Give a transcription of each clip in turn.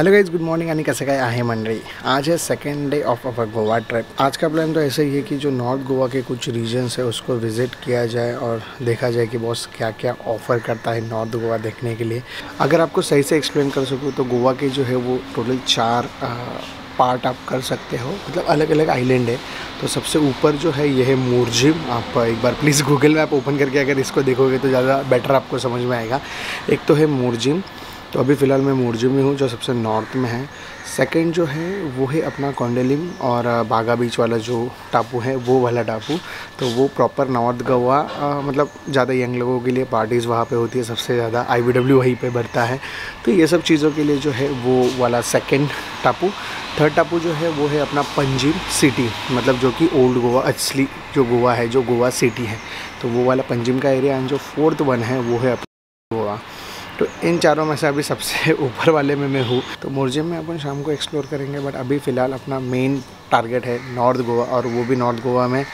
Hello guys good morning यानी कैसे काय आहे मंडळी आज है second day of our Goa trip आज का प्लान तो ऐसा ही है कि जो नॉर्थ गोवा के कुछ रीजन्स है, उसको विज़िट किया जाए और देखा जाए कि बॉस क्या क्या ऑफ़र करता है नॉर्थ गोवा देखने के लिए। अगर आपको सही से एक्सप्लेन कर सकूँ तो गोवा के जो है वो टोटल चार पार्ट आप कर सकते हो। मतलब अलग अलग आइलैंड है। तो सबसे ऊपर जो है, यह है मूर्जिम आप एक बार प्लीज़ गूगल मैप ओपन करके अगर इसको देखोगे तो ज़्यादा बेटर आपको समझ में आएगा। एक तो है मूर्जिम तो अभी फ़िलहाल मैं मूर्जिम में हूँ, जो सबसे नॉर्थ में है। सेकंड जो है, वो है अपना कौंडलिम और बागा बीच वाला जो टापू है, वो वाला टापू। तो वो प्रॉपर नॉर्थ गोवा मतलब ज़्यादा यंग लोगों के लिए पार्टीज़ वहाँ पे होती है, सबसे ज़्यादा आई वी डब्ल्यू वहीं पे बढ़ता है। तो ये सब चीज़ों के लिए जो है, वो वाला सेकेंड टापू। थर्ड टापू जो है, वो है अपना पंजीम सिटी मतलब जो कि ओल्ड गोवा, असली जो गोवा है, जो गोवा सिटी है। तो वो वाला पंजिम का एरिया एंड जो फोर्थ वन है, वो है अपना गोवा। तो इन चारों में से अभी सबसे ऊपर वाले में मैं हूँ। तो मोरजिम में अपन शाम को एक्सप्लोर करेंगे बट अभी फ़िलहाल अपना मेन टारगेट है नॉर्थ गोवा और वो भी नॉर्थ गोवा में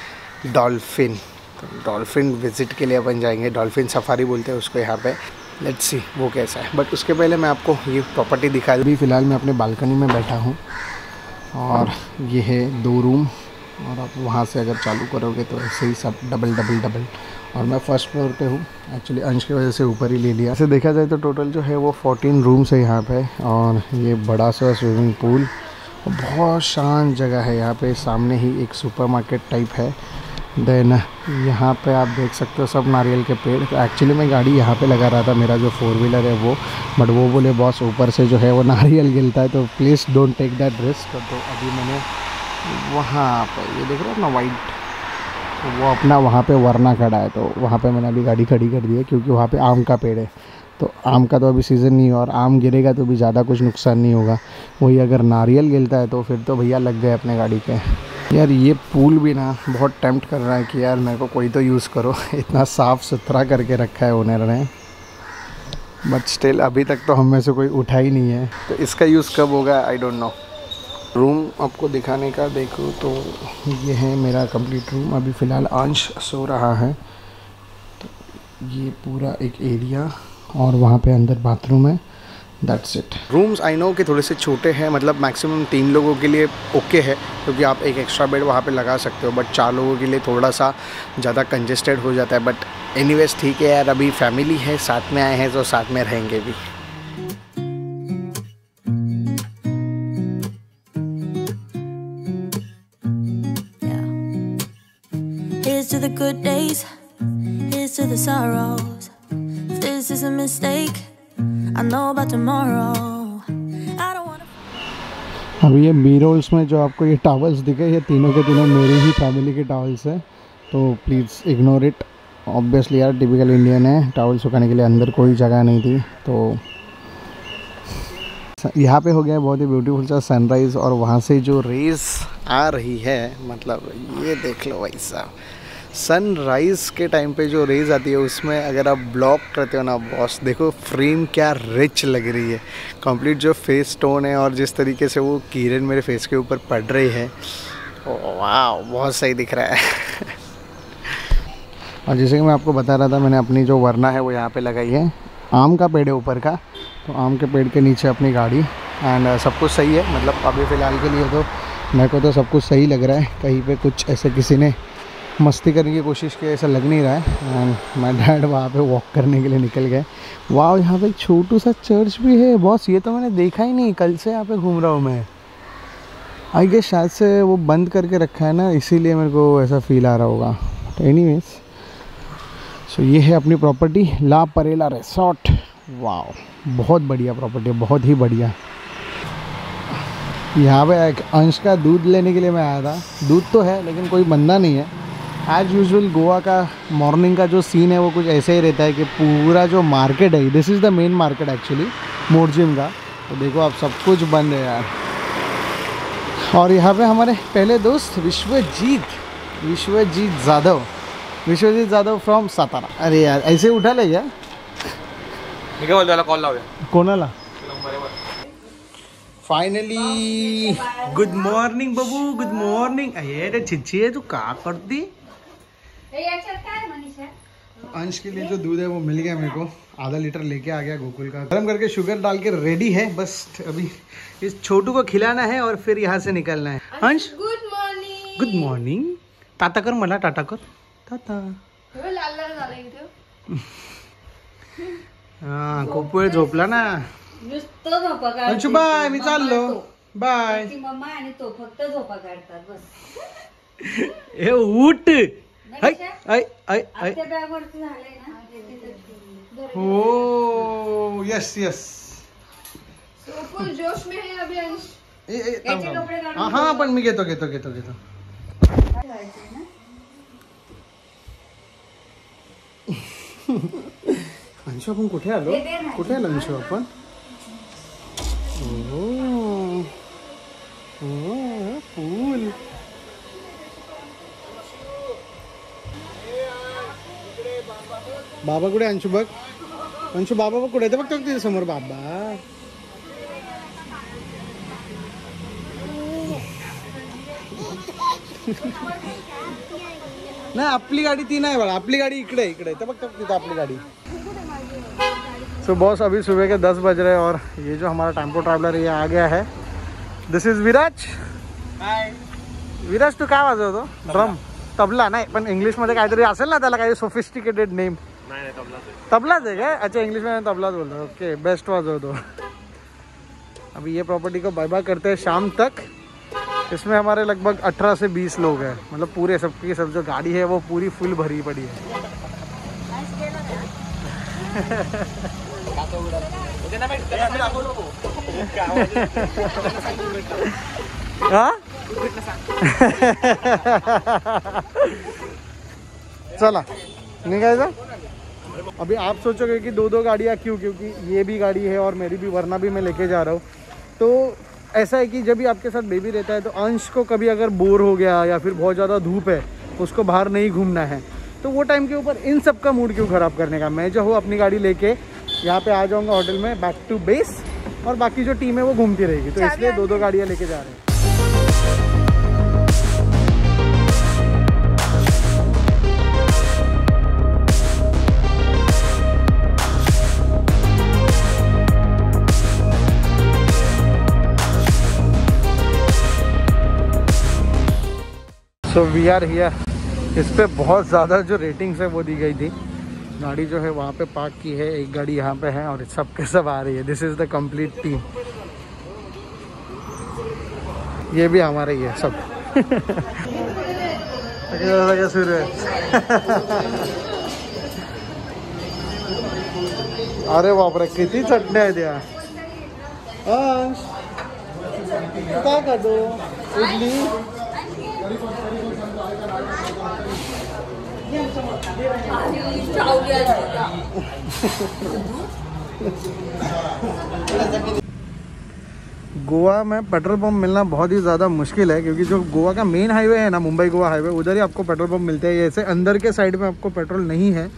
डॉल्फिन तो डॉल्फिन विज़िट के लिए अपन जाएँगे। डॉल्फिन सफारी बोलते हैं उसको यहाँ पे। लेट्स सी वो कैसा है। बट उसके पहले मैं आपको ये प्रॉपर्टी दिखा अभी फ़िलहाल मैं अपने बालकनी में बैठा हूँ, और ये है दो रूम और आप वहाँ से अगर चालू करोगे तो ऐसे ही सब डबल डबल डबल और मैं फ़र्स्ट फ्लोर पे हूँ। एक्चुअली अंश की वजह से ऊपर ही ले लिया। ऐसे देखा जाए तो टोटल जो है वो 14 रूम्स है यहाँ पे। और ये बड़ा सा स्विमिंग पूल बहुत शांत जगह है यहाँ पे। सामने ही एक सुपरमार्केट टाइप है। देन यहाँ पे आप देख सकते हो सब नारियल के पेड़। तो एक्चुअली मैं गाड़ी यहाँ पे लगा रहा था। मेरा जो फोर व्हीलर है वो। बट वो बोले बॉस ऊपर से जो है वो नारियल गिरता है तो please don't take that risk तो अभी मैंने वहाँ पर ये देख रहे हो ना वाइट तो वो अपना वहाँ पे वरना खड़ा है तो वहाँ पे मैंने अभी गाड़ी खड़ी कर दी है क्योंकि वहाँ पे आम का पेड़ है। तो आम का तो अभी सीज़न नहीं है और आम गिरेगा तो भी ज़्यादा कुछ नुकसान नहीं होगा। वही अगर नारियल गिरता है तो फिर तो भैया लग गए अपने गाड़ी पे यार ये पुल भी ना बहुत टेम्प्ट कर रहा है कि यार मेरे को कोई तो यूज़ करो। इतना साफ़ सुथरा करके रखा है ओनर ने। बट स्टिल अभी तक तो हम में से कोई उठा ही नहीं है। तो इसका यूज़ कब होगा? आई डोंट नो रूम आपको दिखाने का देखो तो ये है मेरा कंप्लीट रूम अभी फ़िलहाल अंश सो रहा है। तो ये पूरा एक एरिया और वहाँ पे अंदर बाथरूम है। That's it rooms I know के थोड़े से छोटे हैं मतलब मैक्सिमम तीन लोगों के लिए ओके है, क्योंकि आप एक एक्स्ट्रा बेड वहाँ पे लगा सकते हो बट चार लोगों के लिए थोड़ा सा ज़्यादा कंजेस्टेड हो जाता है। बट एनी ठीक है यार, अभी फैमिली है, साथ में आए हैं तो साथ में रहेंगे भी। To the good days, here's to the sorrows. If this is a mistake, I know about tomorrow. अभी ये बी रोल्स में जो आपको ये टावल्स दिखे ये तीनों के तीनों मेरी ही फैमिली के टावल्स हैं तो प्लीज़ इग्नोर इट ऑब्वियसली यार टिपिकल इंडियन है टावल सुखाने के लिए अंदर कोई जगह नहीं थी तो यहाँ पे हो गया बहुत ही ब्यूटीफुल सा सनराइज़ और वहाँ से जो रेस आ रही है मतलब ये देख लो भाई साहब सनराइज़ के टाइम पे जो रेज आती है, उसमें अगर आप ब्लॉक करते हो ना बॉस देखो फ्रेम क्या रिच लग रही है। कंप्लीट जो फेस टोन है और जिस तरीके से वो किरण मेरे फेस के ऊपर पड़ रही है। वाह बहुत सही दिख रहा है। और जैसे कि मैं आपको बता रहा था, मैंने अपनी जो वरना है वो यहाँ पे लगाई है। आम का पेड़ है ऊपर का तो आम के पेड़ के नीचे अपनी गाड़ी। एंड सब कुछ सही है मतलब अभी फ़िलहाल के लिए तो मेरे को तो सब कुछ सही लग रहा है। कहीं पे कुछ ऐसे किसी ने मस्ती करने की कोशिश की, ऐसा लग नहीं रहा है। एंड माई डैड वहाँ पे वॉक करने के लिए निकल गए। वाह यहाँ पे एक छोटू सा चर्च भी है। बॉस ये तो मैंने देखा ही नहीं। कल से यहाँ पे घूम रहा हूँ मैं। आई गेस शायद से वो बंद करके रखा है ना, इसीलिए मेरे को ऐसा फील आ रहा होगा। एनी वेज सो ये है अपनी प्रॉपर्टी ला परेला रिसोर्ट वाह बहुत बढ़िया प्रॉपर्टी बहुत ही बढ़िया। यहाँ पे अंश का दूध लेने के लिए मैं आया था। दूध तो है, लेकिन कोई बंदा नहीं है। एज यूजल गोवा का मॉर्निंग का जो सीन है वो कुछ ऐसे ही रहता है कि पूरा जो मार्केट है this is the main market actually Morjim का। तो देखो आप सब कुछ बंद है यार। और यहाँ पे हमारे पहले दोस्त विश्वजीत विश्वजीत जाधव विश्वजीत जाधव फ्रॉम सातारा। अरे यार ऐसे उठा ले क्या? कोणाला फायनली गुड मॉर्निंग बबू गुड मॉर्निंग अरे छिच्छी तू का करती अंश के लिए जो दूध है वो मिल गया मेरे को। आधा लीटर लेके आ गया गोकुल का। गर्म करके शुगर डाल के रेडी है बस अभी इस छोटू को खिलाना है और फिर यहाँ से निकलना है। Ansh good morning good morning Tata कर मला टाटा कर। टाटा लाल लाल झालं हा खूप वेळ झोपला ना. अंशू बाय मी चाललो। तो. बाय मम्मा आणि तो फक्त झोपा काढतात बस. उठ! ऐ ना। तिथे- हो यस यस। तो फुल जोश में है अभी अंश। हा हा, पण मी घेतो घेतो घेतो घेतो। अंशू आपण कुठे आलो? हे। कुठे आलो अंशू आपण ओ ओ, फूल। बाबा कुठे? अंशू बघ. अंशू बाबा बघ कुठे? ते बघतो समोर बाबा. नाही आपली गाडी ती नाही बघा. आपली गाडी इकडे इकडे. आहे. ते बघतो तिथे आपली गाडी. सो बॉस अभी सुबह के दस बज रहे हैं और ये जो हमारा टेंपो ट्रैवलर ये आ गया है. दिस इज़ विराज विराज तू काय वाजवतो? ड्रम तबला नाही पण इंग्लिशमध्ये काहीतरी असेल ना त्याला काही सोफिस्टिकेटेड नेम तबलाच आहे काय अच्छा इंग्लिश में तबला तबलाच बोलतो ओके बेस्ट वाजवतो अभी ये प्रॉपर्टी को बाय बाय करते हैं शाम तक। इसमें हमारे लगभग 18 से 20 लोग हैं। मतलब पूरे सबकी, सब जो गाड़ी है, वो पूरी फुल भरी पड़ी है। हाँ? चला। निघायचं अभी आप सोचोगे कि दो दो गाड़ियाँ क्यों? क्योंकि ये भी गाड़ी है और मेरी भी वरना भी मैं लेके जा रहा हूँ। तो ऐसा है कि जब भी आपके साथ बेबी रहता है तो अंश को कभी अगर बोर हो गया या फिर बहुत ज़्यादा धूप है उसको बाहर नहीं घूमना है। तो वो टाइम के ऊपर इन सब का मूड क्यों ख़राब करने का? मैं जो हूँ अपनी गाड़ी लेके यहाँ पे आ जाऊँगा होटल में बैक टू बेस और बाकी जो टीम है वो घूमती रहेगी। तो इसलिए दो दो गाड़ियाँ लेके जा रहे हैं। सो वी आर हियर इस पे बहुत ज़्यादा जो रेटिंग्स है वो दी गई थी। गाड़ी जो है वहाँ पे पार्क की है, एक गाड़ी यहाँ पे है और सब के सब आ रही है। This is the complete team ये भी हमारा ही है, सब। अरे बापरे किती चटण्या आहेत या इडली? गोवा में पेट्रोल पंप मिलना बहुत ही ज़्यादा मुश्किल है, क्योंकि जो गोवा का मेन हाईवे है ना, मुंबई गोवा हाईवे उधर ही आपको पेट्रोल पंप मिलते हैं। ऐसे अंदर के साइड में आपको पेट्रोल नहीं है।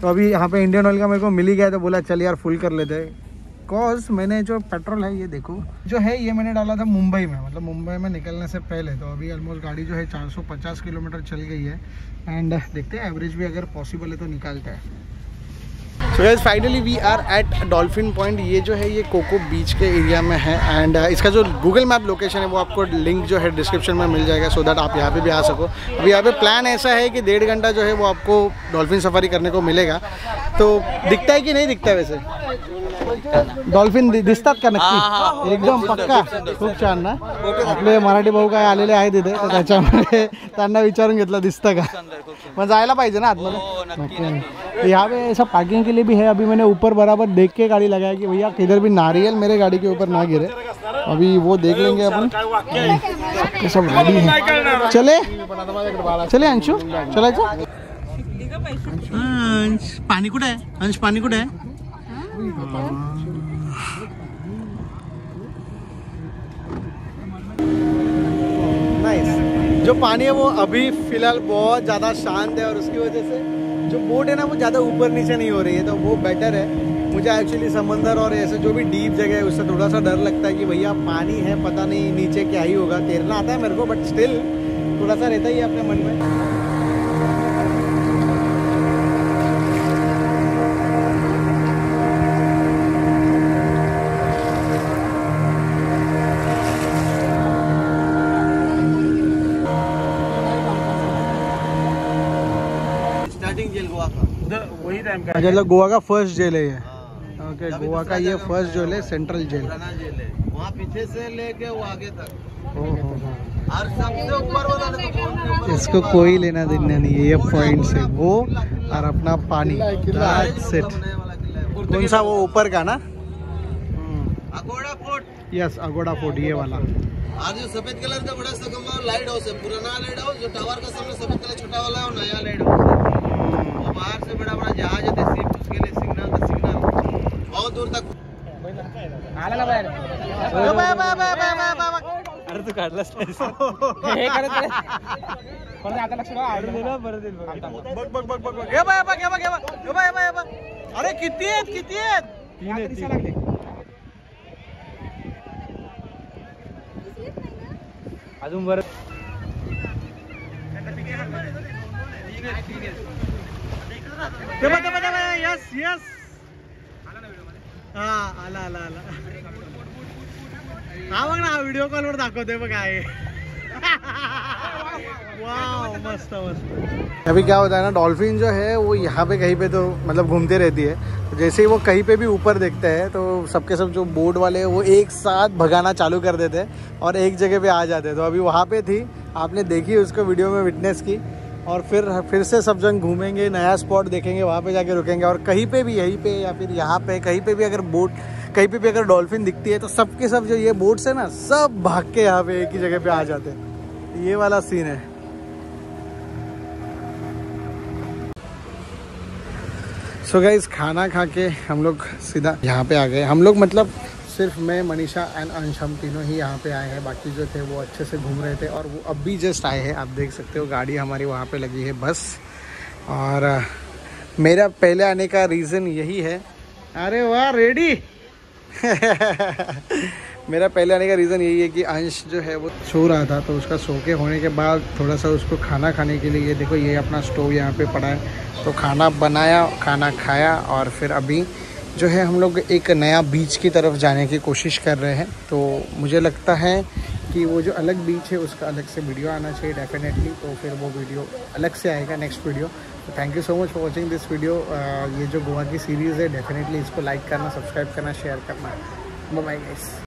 तो अभी यहाँ पे इंडियन ऑयल का मेरे को मिल ही गया तो बोला, चल यार फुल कर लेते हैं। कॉज मैंने जो पेट्रोल है, ये देखो, जो है, ये मैंने डाला था मुंबई में। मतलब मुंबई में निकलने से पहले तो अभी ऑलमोस्ट गाड़ी जो है 450 किलोमीटर चल गई है। एंड देखते हैं एवरेज भी अगर पॉसिबल है तो निकालते हैं। So guys finally we are at Dolphin Point ये जो है, ये कोको बीच के एरिया में है। एंड इसका जो गूगल मैप लोकेशन है, वो आपको लिंक जो है डिस्क्रिप्शन में मिल जाएगा सो दैट आप यहाँ पे भी आ सको। अभी यहाँ पे प्लान ऐसा है कि डेढ़ घंटा जो है, वो आपको डॉल्फिन सफारी करने को मिलेगा। तो दिखता है कि नहीं दिखता है वैसे? डॉल्फिन दिसतात का नक्की? एकदम पक्का. खूप छान ना? आपले मराठी भाऊ काय आलेले आहेत इथे तर त्याच्यामुळे त्यांना विचारून घेतलं दिसतं का? मग जायला पाहिजे ना आतमध्ये? नक्की तो यहाँ पे ऐसा पार्किंग के लिए भी है अभी मैंने ऊपर बराबर देख के गाड़ी लगाया कि भैया किधर भी नारियल मेरे गाड़ी के ऊपर ना गिरे। अभी वो देख लेंगे अपन। सब रेडी है। चले? चले अंशु? चलायचं अंश पाणी कुठे आहे? अंश पाणी कुठे आहे? जो पानी है वो अभी फ़िलहाल बहुत ज़्यादा शांत है और उसकी वजह से जो बोट है ना, वो ज़्यादा ऊपर नीचे नहीं हो रही है तो वो बेटर है। मुझे एक्चुअली समंदर और ऐसे जो भी डीप जगह है, उससे थोड़ा सा डर लगता है कि भैया पानी है, पता नहीं नीचे क्या ही होगा, तैरना आता है मेरे को बट स्टिल थोड़ा सा रहता ही है अपने मन में। मतलब गोवा का फ़र्स्ट जेल है ये। ओके गोवा का ये फ़र्स्ट जेल है सेंट्रल जेल है। वहाँ पीछे से लेके वो आगे तक। हो हो और सबसे ऊपर वाला ऊपर इसको कोई लेना देना नहीं है ये पॉइंट से वो और अपना पानी। किला कौन सा वो ऊपर का ना? Aguada fort. Yes Aguada fort ये वाला। और जो सफ़ेद कलर का बड़ा सा लाइट हाउस है। पुराना लाइट हाउस जो टावर का सामने सफ़ेद कलर छोटा वाला है वो नया लाइट हाउस है। बड़ा जहाज़ है सिर्फ़ उसके लिए सिग्नल का सिग्नल। बहुत दूर तक। अरे तू काढलास बघ बघ बघ बघ बघ हे बघ हे बघ हे बघ हे? बघ हे बघ हे बघ हे बघ अरे किती आहेत किती आहेत अजून बरं यस यस हा, आला आला आला. हा बघ ना व्हिडिओ कॉलवर दाखवते बघ आहे मस्त अभी क्या होता है ना डॉल्फिन जो है, वो यहाँ पे कहीं पे तो मतलब घूमते रहती है। जैसे ही वो कहीं पे भी ऊपर देखते हैं तो सबके सब जो बोट वाले हैं, वो एक साथ भगाना चालू कर देते हैं और एक जगह पे आ जाते हैं। तो अभी वहाँ पे थी, आपने देखी उसको वीडियो में विटनेस की। और फिर फिर से सब जन घूमेंगे, नया स्पॉट देखेंगे, वहाँ पे जाके रुकेंगे। और कहीं पे भी, यहीं पे या फिर यहाँ पे, कहीं पे भी अगर बोट कहीं पे भी अगर डॉल्फिन दिखती है तो सबके सब जो ये बोट्स है ना, सब भाग के यहाँ पे एक ही जगह पे आ जाते हैं। ये वाला सीन है। सो so गाइज़ खाना खा के हम लोग सीधा यहाँ पे आ गए। हम लोग मतलब सिर्फ़ मैं, मनीषा एंड अंश हम तीनों ही यहाँ पे आए हैं। बाकी जो थे वो अच्छे से घूम रहे थे और वो अब भी जस्ट आए हैं। आप देख सकते हो, गाड़ी हमारी वहाँ पे लगी है बस। और मेरा पहले आने का रीज़न यही है। अरे वाह रेडी मेरा पहले आने का रीज़न यही है कि अंश जो है वो सो रहा था तो उसका सो के होने के बाद थोड़ा सा उसको खाना खाने के लिए, ये देखो ये अपना स्टोव यहाँ पे पड़ा है। तो खाना बनाया, खाना खाया और फिर अभी जो है, हम लोग एक नया बीच की तरफ़ जाने की कोशिश कर रहे हैं। तो मुझे लगता है कि वो जो अलग बीच है, उसका अलग से वीडियो आना चाहिए डेफिनेटली तो फिर वो वीडियो अलग से आएगा नेक्स्ट वीडियो तो thank you so much for watching this video ये जो गोवा की सीरीज़ है डेफिनेटली इसको लाइक करना सब्सक्राइब करना शेयर करना। Bye guys